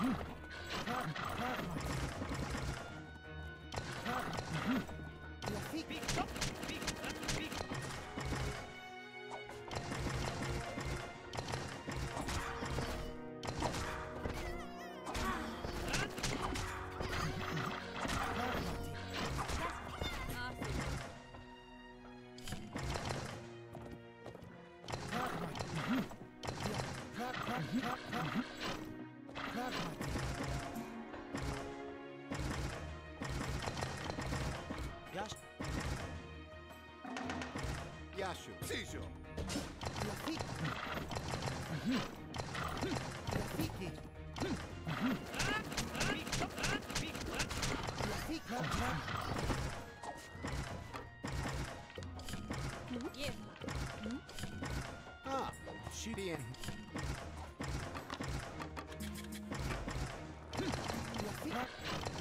Yash. Yashu. Sijo. Yeah. Ah, she bien. Okay.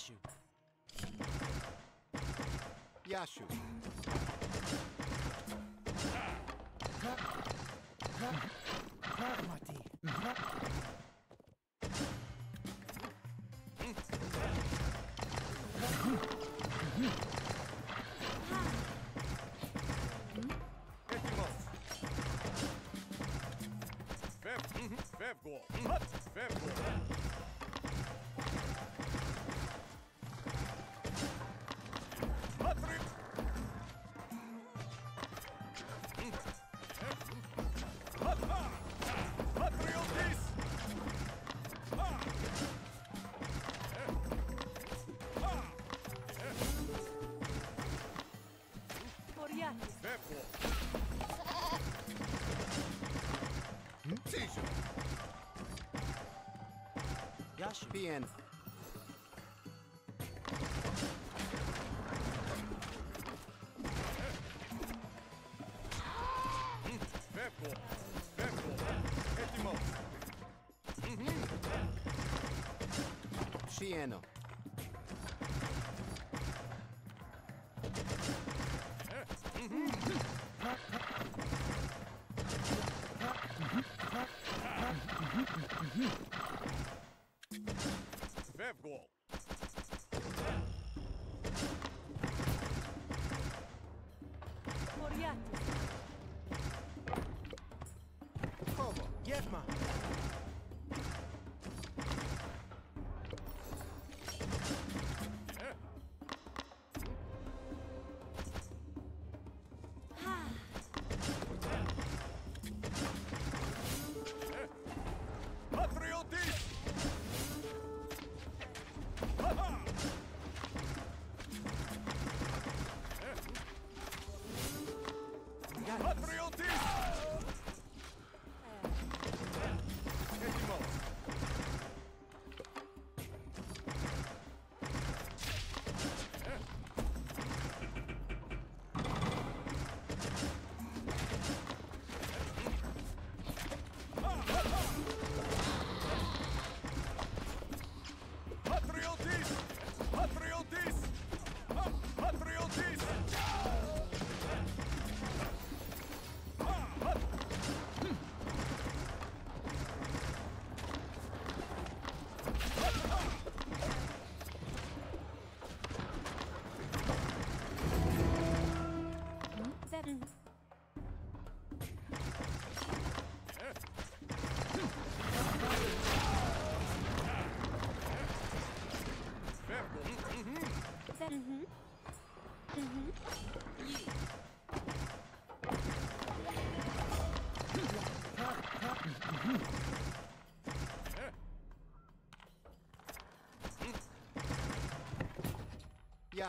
Yashu. Yashu. Etimos. Fev. Fev gol. Fev gol. Yashu. Bien.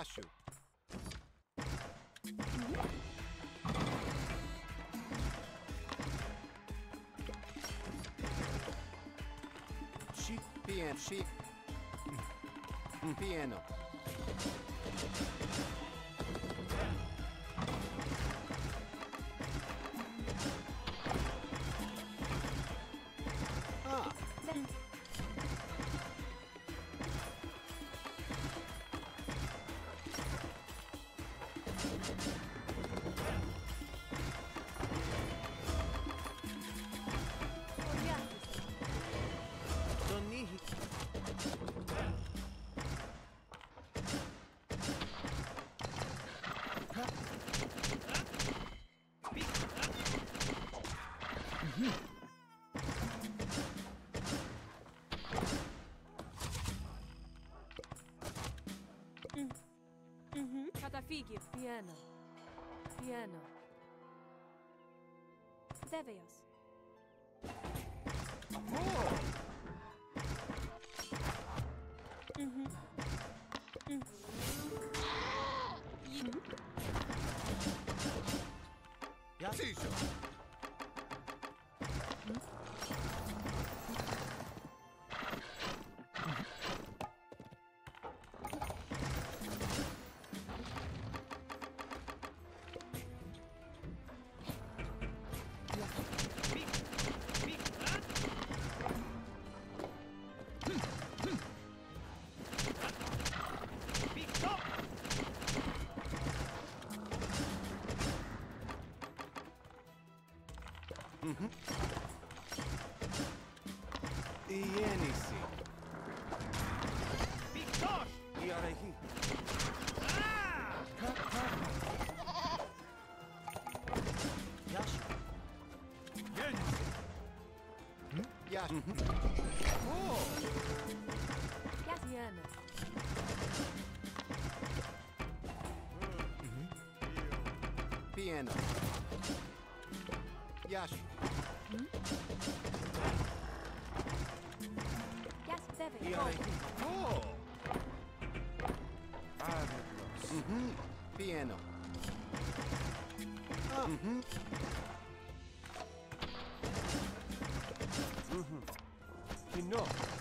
Yashu. She piano. She piano. Figure. Piano. Piano. Deveos. Higiene-se. Victor! E olha aqui. Yashu. Higiene-se. Yashu. Oh! Piano. Yashu. Cool. Mm-hmm. Piano. Mm-hmm. Mm-hmm. Enough.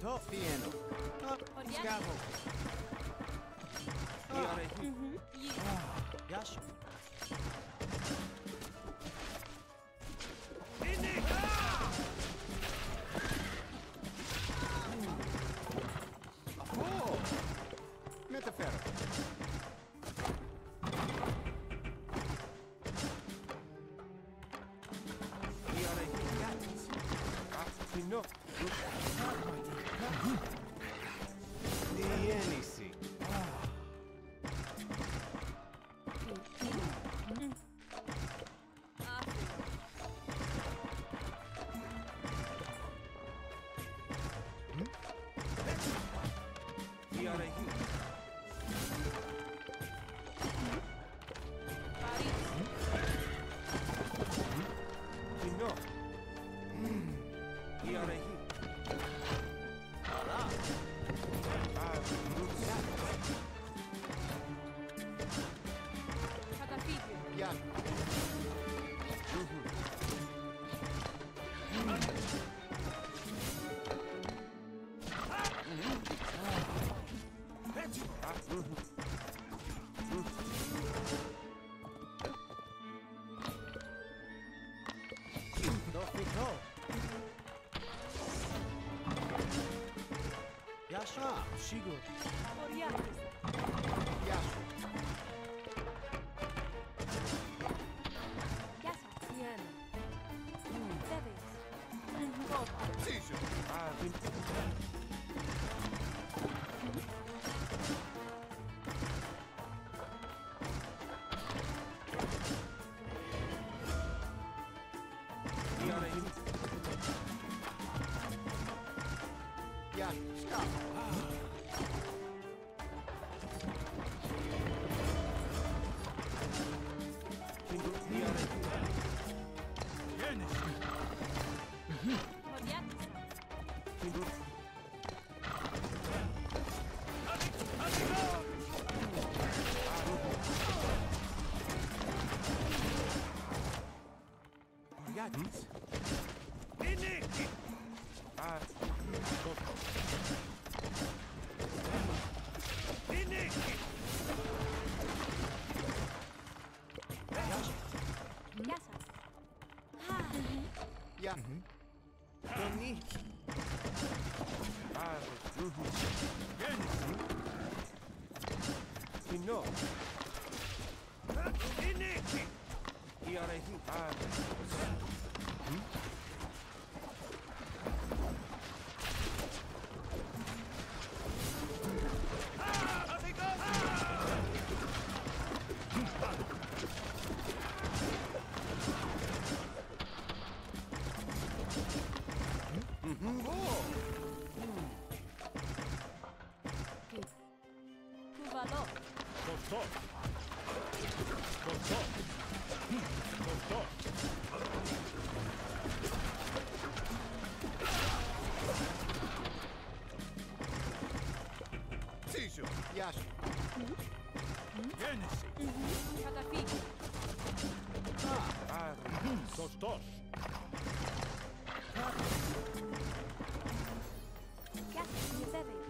Pieno. Dofito. Pieno. Ah, Oriente. Yashu. Shigo. Orientes. Yashu. Yasa. Siena. Seves. Volta. Ciso. Ah, Pinno. Pinno. Iniki. Ah, Tuvaló. Yashu. Genesi. Costós. Yasa. Seves.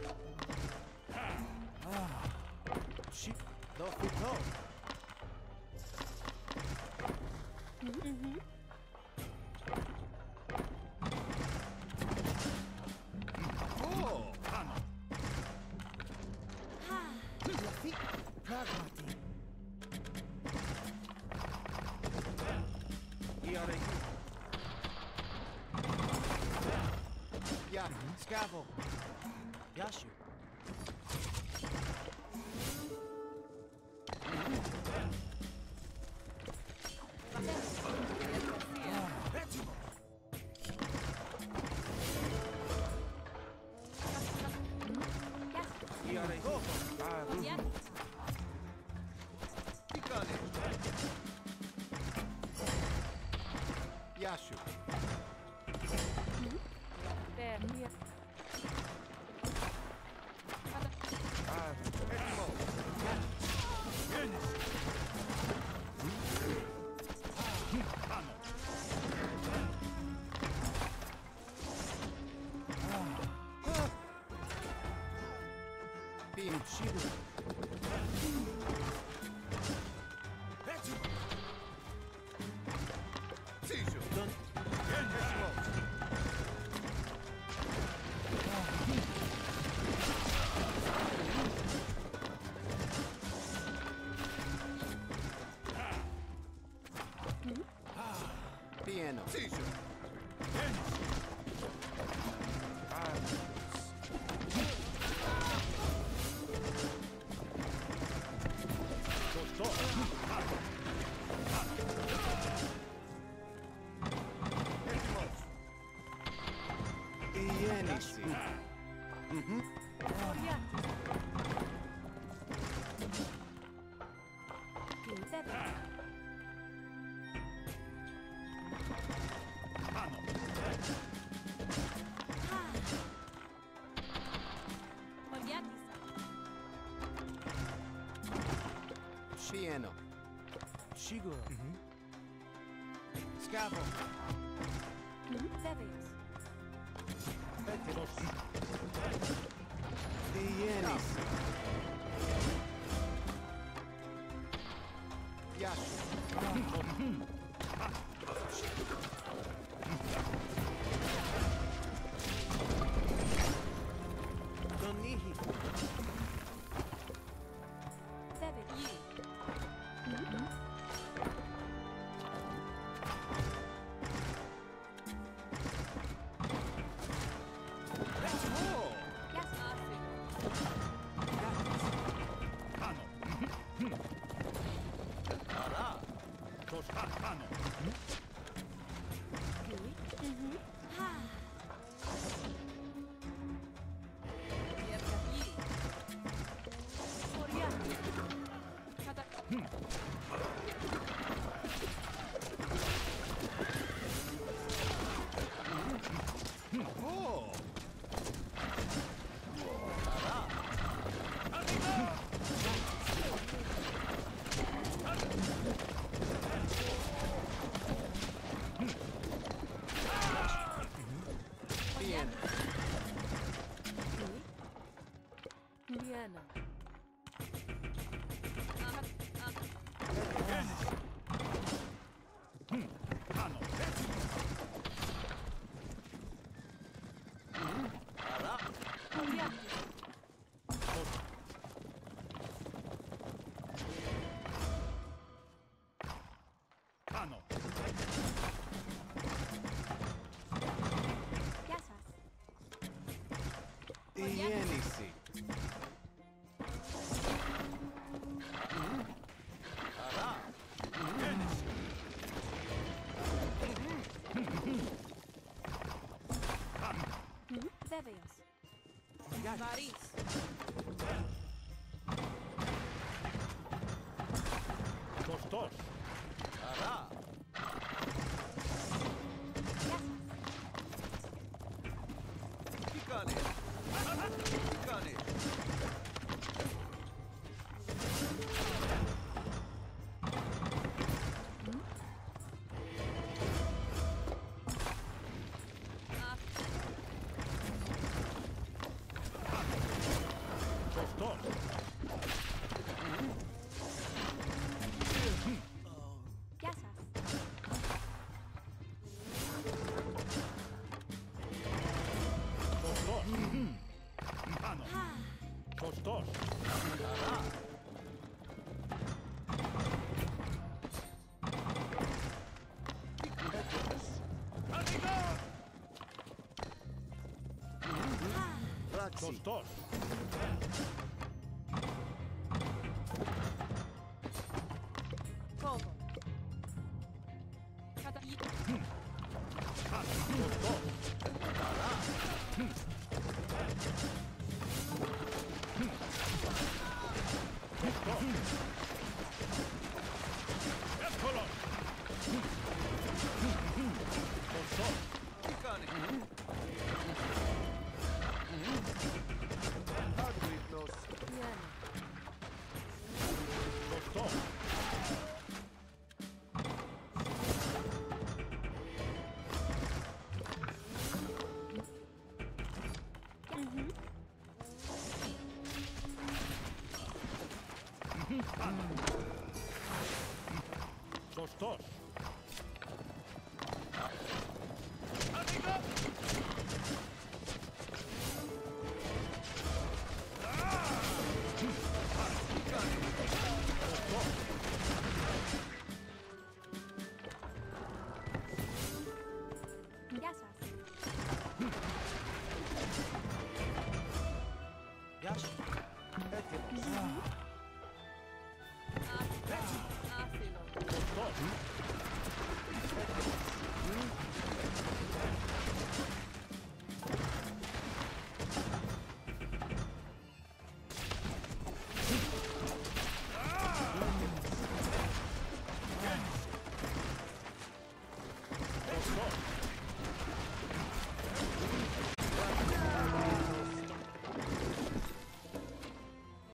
Shi. Mm-hmm. Dofito. Oh. Yashu. Scavo. Yashu. Perdido. Ichigo. Mhm. Scavo. that. Body. los dos. Ajá. Dos.